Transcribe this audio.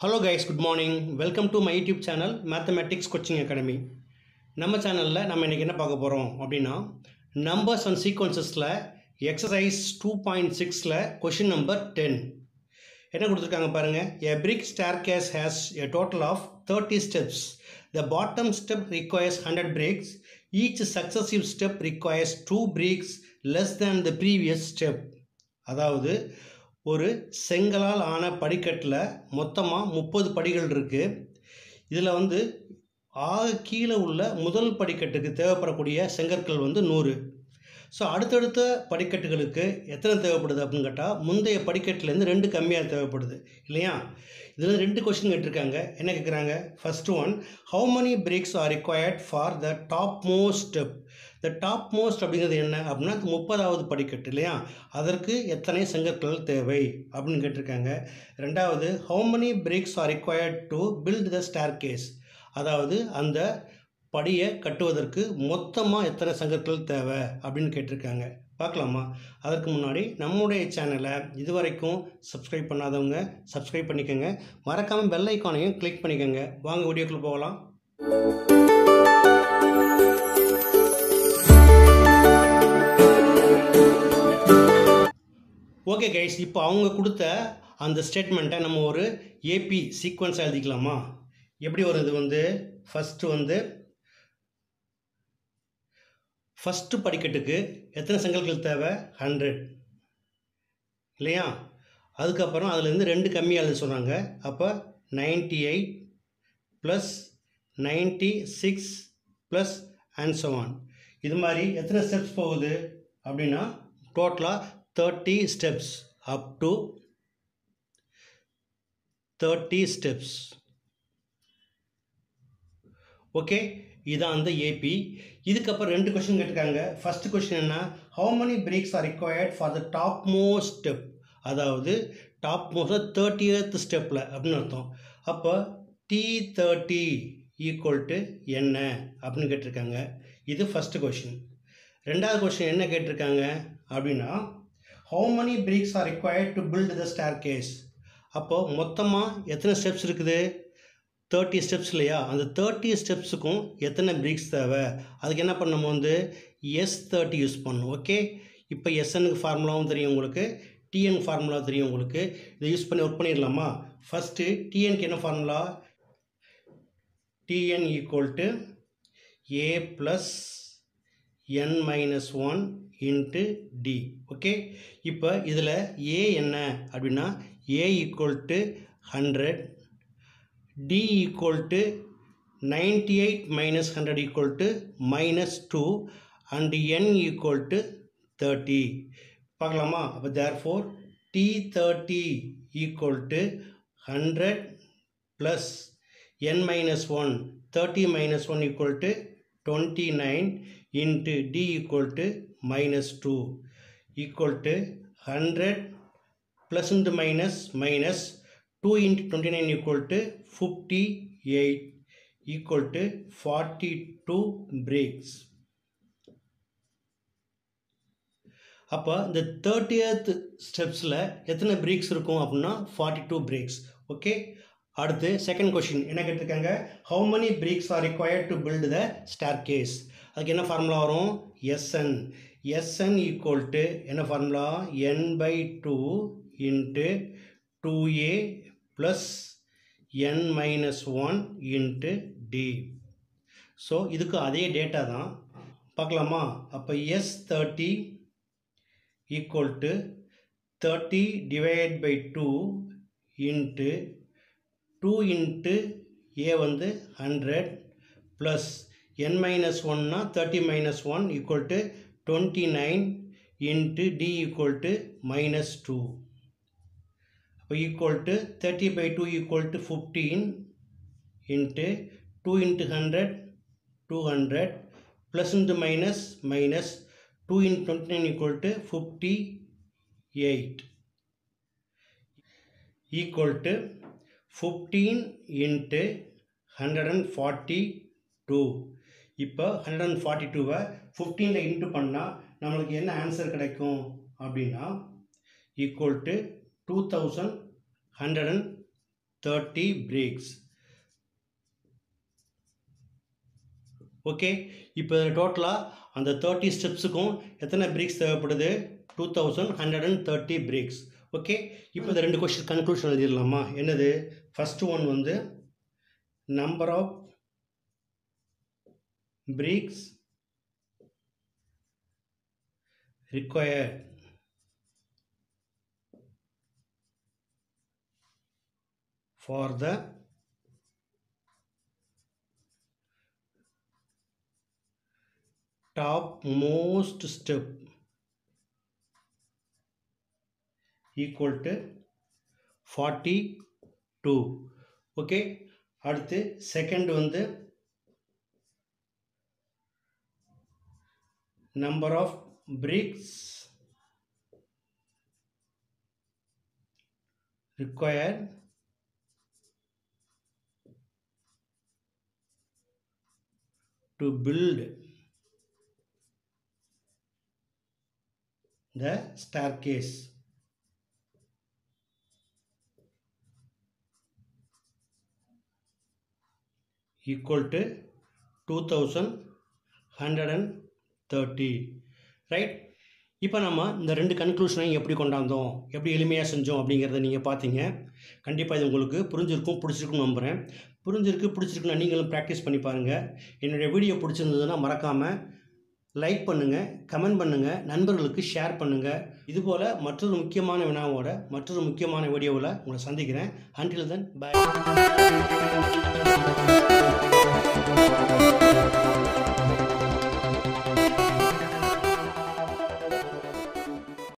Hello guys good morning welcome to my YouTube channel mathematics coaching academy நம்ம சேனலில் நம்ம இன்றைக்கி என்ன பார்க்க போகிறோம் அப்படின்னா நம்பர்ஸ் அண்ட் சீக்வன்சஸில் எக்ஸசைஸ் டூ பாயிண்ட் சிக்ஸில் கொஷின் நம்பர் டென் என்ன கொடுத்துருக்காங்க பாருங்கள் a brick staircase has a total of thirty steps the bottom step requires hundred bricks each successive step requires two bricks less than the previous step அதாவது ஒரு செங்கலால் ஆன படிக்கட்டில் மொத்தமாக முப்பது படிகள் இருக்குது இதில் வந்து ஆக கீழே உள்ள முதல் படிக்கட்டுக்கு தேவைப்படக்கூடிய செங்கற்கள் வந்து நூறு. ஸோ அடுத்தடுத்த படிக்கட்டுகளுக்கு எத்தனை தேவைப்படுது அப்படின்னு கேட்டால் முந்தைய படிக்கட்டுலேருந்து ரெண்டு கம்மியாக தேவைப்படுது. இல்லையா? இதில் ரெண்டு கொஸ்டின் கேட்டிருக்காங்க. என்ன கேட்குறாங்க first one how many bricks are required for the top most step the top most அப்படிங்கிறது என்ன? அப்படின்னா முப்பதாவது படிக்கட்டு இல்லையா? அதற்கு எத்தனை செங்கற்கள் தேவை? அப்படின்னு கேட்டிருக்காங்க. ரெண்டாவது how many bricks are required to build the staircase அதாவது அந்த படியை கட்டுவதற்கு மொத்தமாக எத்தனை சங்கற்கள் தேவை அப்படின்னு கேட்டிருக்காங்க. பார்க்கலாமா? அதற்கு முன்னாடி நம்முடைய சேனலை இதுவரைக்கும் சப்ஸ்கிரைப் பண்ணாதவங்க சப்ஸ்கிரைப் பண்ணிக்கோங்க. மறக்காமல் பெல் ஐக்கானையும் கிளிக் பண்ணிக்கோங்க. வாங்க வீடியோக்குள்ளே போகலாம். ஓகே கைஸ் இப்போ அவங்க கொடுத்த அந்த ஸ்டேட்மெண்ட்டை நம்ம ஒரு ஏபி சீக்வன்ஸ் எழுதிக்கலாமா? எப்படி வருது வந்து? ஃபஸ்ட்டு வந்து ஃபஸ்ட்டு படிக்கட்டுக்கு எத்தனை செங்கல்கள் தேவை? ஹண்ட்ரட் இல்லையா? அதுக்கப்புறம் அதுலேருந்து ரெண்டு கம்மியாக எழுத சொன்னாங்க. அப்போ ninety eight plus ninety six plus and seven இது மாதிரி எத்தனை ஸ்டெப்ஸ் போகுது அப்படின்னா டோட்டலாக thirty steps up to thirty steps okay இதான் அந்த ஏபி இதுக்கப்புறம் ரெண்டு கொஷின் கேட்டிருக்காங்க. ஃபர்ஸ்ட் கொஷின் என்ன how many bricks are required for the top most step அதாவது டாப் மோஸ்ட் தேர்ட்டியத் ஸ்டெப்பில் அப்படின்னு அர்த்தம். அப்போ டி தேர்ட்டி ஈக்குவல் டு என்ன? அப்படின்னு கேட்டிருக்காங்க. இது ஃபஸ்ட்டு கொஷின் ரெண்டாவது கொஷின் என்ன கேட்டிருக்காங்க? அப்படின்னா how many bricks are required to build the staircase அப்போது மொத்தமாக எத்தனை ஸ்டெப்ஸ் இருக்குது? தேர்ட்டி ஸ்டெப்ஸ் இல்லையா? அந்த தேர்ட்டி ஸ்டெப்ஸுக்கும் எத்தனை பிரிக்ஸ் தேவை? அதுக்கு என்ன பண்ண நம்ம வந்து எஸ் தேர்ட்டி யூஸ் பண்ணணும் ஓகே இப்போ எஸ்எனுக்கு ஃபார்முலாவும் தெரியும் உங்களுக்கு. டிஎன் ஃபார்முலா தெரியும் உங்களுக்கு. இதை யூஸ் பண்ணி ஒர்க் பண்ணிடலாமா? ஃபஸ்ட்டு டிஎன்க்கு என்ன formula Tn equal to a plus n minus one into d okay இப்போ இதில் ஏ என்ன? அப்படின்னா a equal to hundred d equal to 98 minus 100 equal to minus 2 and n equal to 30 பார்க்கலாமா அப்போ therefore t 30 equal to 100 plus n minus 1 30 minus 1 equal to 29 into d equal to minus 2 equal to 100 plus into minus minus two into twenty nine equal to fifty eight equal to forty two bricks அப்போ இந்த thirtieth ஸ்டெப்ஸில் எத்தனை breaks இருக்கும் அப்படின்னா forty two breaks okay அடுத்து second question என்ன கேட்டிருக்காங்க? How many bricks are required to build the staircase அதுக்கு என்ன ஃபார்முலா வரும்? எஸ்என் எஸ்என் ஈக்குவல் டு என்ன formula n by two into two a plus n minus one into d so இதுக்கு அதே data தான். பார்க்கலாமா? அப்போ S thirty equal to thirty divide by two into two into a வந்து hundred plus என் minus ஒன்னா thirty minus one equal to twenty nine into d equal to minus two அப்போ equal to thirty by two equal to fifteen into two into hundred two hundred plus into minus minus two in twenty nine equal to fifty eight equal to fifteen into hundred and forty two இப்போ hundred and forty டூவை ஃபிஃப்டீனில் into பண்ணால் நம்மளுக்கு என்ன answer கிடைக்கும் அப்படின்னா equal to two thousand hundred and thirty bricks okay இப்போ டோட்டலாக அந்த தேர்ட்டி ஸ்டெப்ஸுக்கும் எத்தனை பிரேக்ஸ் தேவைப்படுது? Two thousand hundred and thirty bricks okay இப்போ இந்த ரெண்டு கொஸ்டின் கன்க்ளூஷன் எழுதிடலாமா? என்னது? ஃபஸ்ட் ஒன் வந்து number of bricks required. for the topmost step equal to 42 okay அடுத்து செகண்ட் வந்து number of bricks required to build the staircase. Equal to 2130 right இப்போ நம்ம இந்த ரெண்டு கன்க்ளூஷனையும் எப்படி கொண்டாந்தோம்? எப்படி எளிமையாக செஞ்சோம் அப்படிங்கிறத நீங்கள் பார்த்தீங்க கண்டிப்பாக இது உங்களுக்கு புரிஞ்சிருக்கும் பிடிச்சிருக்கும் நம்புகிறேன் புரிஞ்சிருக்கு பிடிச்சிருக்குன்னா நீங்களும் ப்ராக்டிஸ் பண்ணி பாருங்கள் என்னுடைய வீடியோ பிடிச்சிருந்ததுன்னா மறக்காமல் லைக் பண்ணுங்கள் கமெண்ட் பண்ணுங்கள் நண்பர்களுக்கு ஷேர் பண்ணுங்கள் இதுபோல் மற்றொரு முக்கியமான வினாவோட மற்றொரு முக்கியமான வீடியோவில் உங்களை சந்திக்கிறேன். அன்டில் தென் பாய்